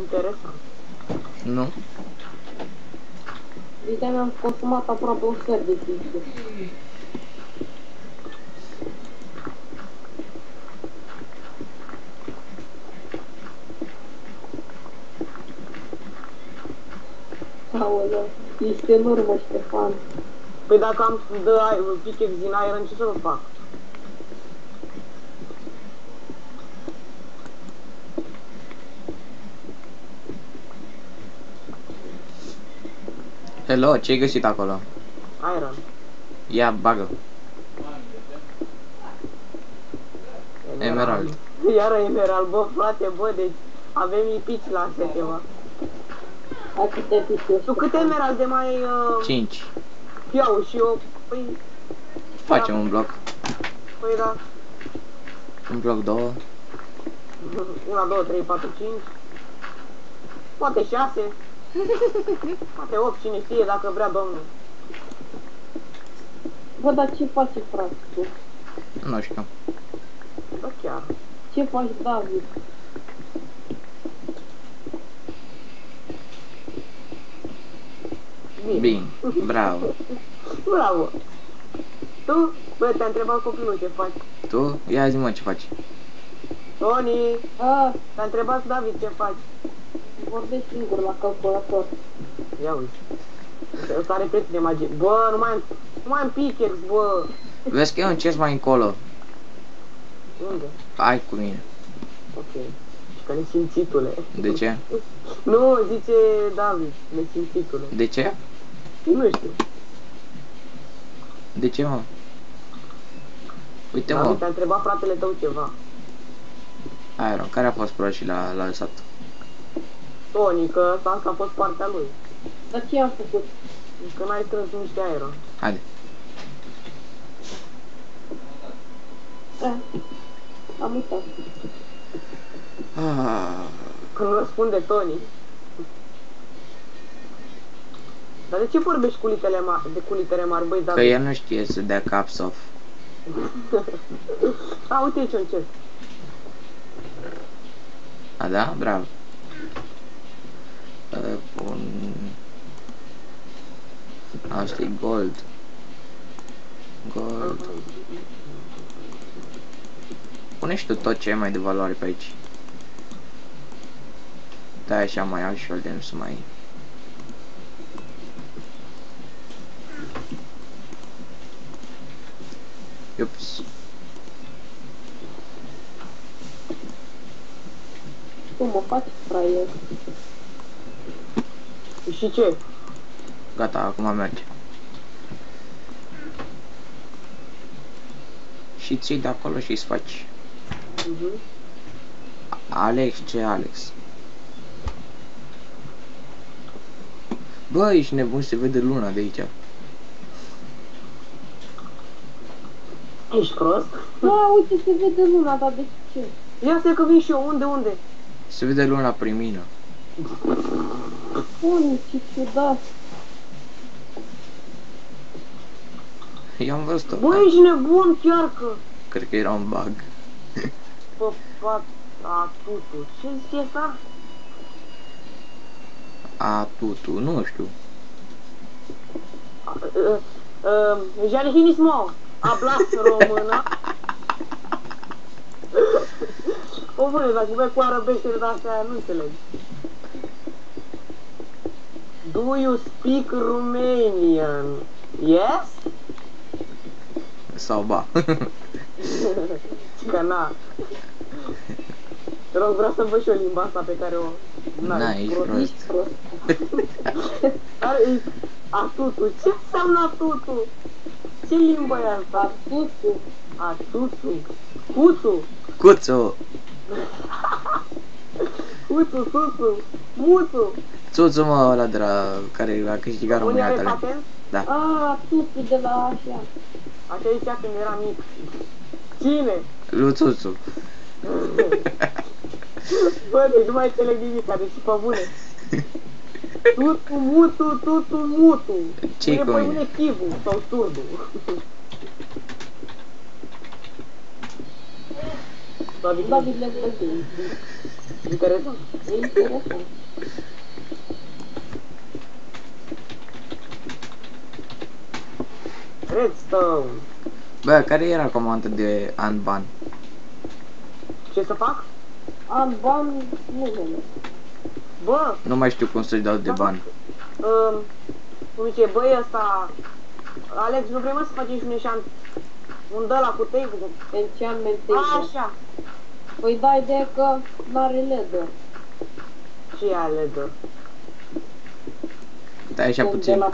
Interesant. Nu? Uite, mi-am consumat aproape un sfert de pixel. Aoleu, ești în urmă, Ștefan. Păi dacă am dă ai- pickaxe din iron, ce să vă fac? Hello, ce-ai găsit acolo? Iron. Ia, bagă. Emerald. Iară emerald, bă, frate, bă, deci avem lipici la așa ceva. Hai să te pici Tu câte emeralde mai uh, 5. iau și eu? Păi, Facem un bloc. păi da. Un bloc 2. 1, 2, 3, 4, 5. Poate 6. Poate 8, cine știe dacă vrea domnul. Bă, dar ce faci, frate, tu? Nu știu. Da chiar. Ce faci, David? Bine. Bine. Bravo. Bravo. Tu? Bă, te-a întrebat copilul ce faci. Tu? Ia zi mă ce faci. Tony, A, te-a întrebat David ce faci. Vorbești singur la calculator. Ia uite. Ăsta are preț de magie. Bă, nu mai am, nu mai am pickaxe, bă. Vezi că e un chest mai încolo. Unde? Hai cu mine. Ok. Și că nesimțitule. De ce? Nu, zice David, nesimțitule. De ce? Nu știu. De ce mă? Uite mă, David, te-a întrebat fratele tău ceva. Iron, care a fost pro și l-a l-a lăsat? Tony, că asta, asta a fost partea lui. Dar ce am făcut? Că n-ai strâns niște aeron. Haide. A, am uitat. Ah, Când răspunde Tony. Dar de ce vorbești cu litere mari, de cu litere mari, băi, că David? el nu știe să dea caps off. A, uite aici un chest. A, da? Bravo. Uh, un... Asta e gold. Gold. Pune și tu tot ce e mai de valoare pe aici. Da, așa mai altfel de nu să mai... Ups. Tu mă faci fraier. Și ce? Gata, acum merge. Și ții de acolo și îți faci. Mhm. Alex, ce Alex? Bă, ești nebun, se vede luna de aici. Ești prost? Da, uite, se vede luna, dar de ce? Ia să că vin și eu. Unde, unde? Se vede luna prin mine. Unde, ce ciudat. Eu am văzut-o. Bă, ești nebun chiar că... Cred că era un bug. Bă, fata tutu. Ce zice asta? A, tu, tu, nu știu. Uh, uh, Jalihinismo. Hablas română. O, bune, dacă voi cu arabește de astea, nu înțeleg. Do you speak Romanian? Yes? Sau ba. Că na. Te rog, vreau să văd și eu limba asta pe care o... Na, ești prost. Ești prost. Are, e, atutu. Ce înseamnă atutu? Ce limbă e asta? Atutu. Atutu. Cutu. Cuțu, Cutu, sutu. Mutu. Țuțu mă ăla de la care a câștigat Unde România are talent. patent? Da. A, atutu de la așa. Așa zicea când era mic. Cine? Luțuțu. Bă, deci nu mai înțeleg nimic, deși pe bune. Tutu, mutu, tutu, mutu. Ce-i Mine cu pe mine? mine chivu sau surdu. David, David le găsim. interesant. E interesant. Redstone. Bă, care era comanda de Anban? Ce să fac? Am bani numele. Bă, Nu mai știu cum să-i dau de bani. um, cum zice, băi ăsta, Alex, nu vrei mă să facem și un eșant, un dă la cu table? Enchantment table. Așa. Păi da ideea că n-are leather. Ce e ale dă? Dai așa Cum de puțin. la